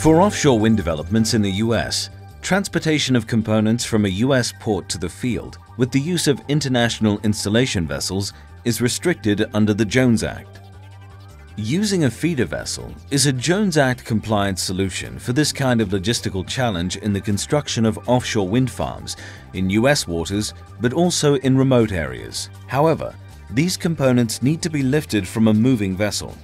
For offshore wind developments in the US, transportation of components from a US port to the field with the use of international installation vessels is restricted under the Jones Act. Using a feeder vessel is a Jones Act compliant solution for this kind of logistical challenge in the construction of offshore wind farms in US waters but also in remote areas. However, these components need to be lifted from a moving vessel.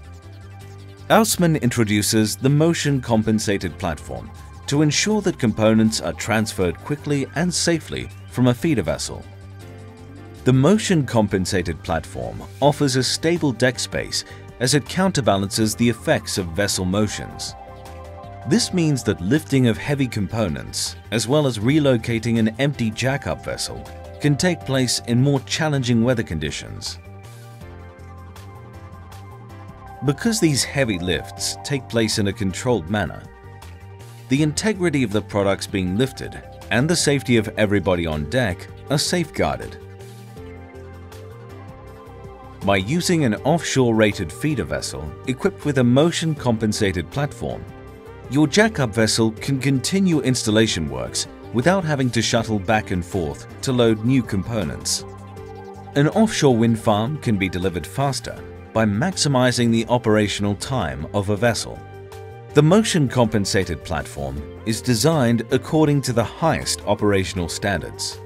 Huisman introduces the motion compensated platform to ensure that components are transferred quickly and safely from a feeder vessel. The motion compensated platform offers a stable deck space as it counterbalances the effects of vessel motions. This means that lifting of heavy components, as well as relocating an empty jackup vessel, can take place in more challenging weather conditions. Because these heavy lifts take place in a controlled manner, the integrity of the products being lifted and the safety of everybody on deck are safeguarded. By using an offshore-rated feeder vessel equipped with a motion-compensated platform, your jackup vessel can continue installation works without having to shuttle back and forth to load new components. An offshore wind farm can be delivered faster by maximizing the operational time of a vessel. The motion-compensated platform is designed according to the highest operational standards.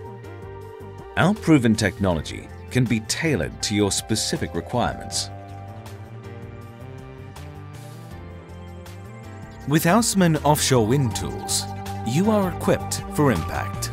Our proven technology can be tailored to your specific requirements. With Huisman Offshore Wind Tools, you are equipped for impact.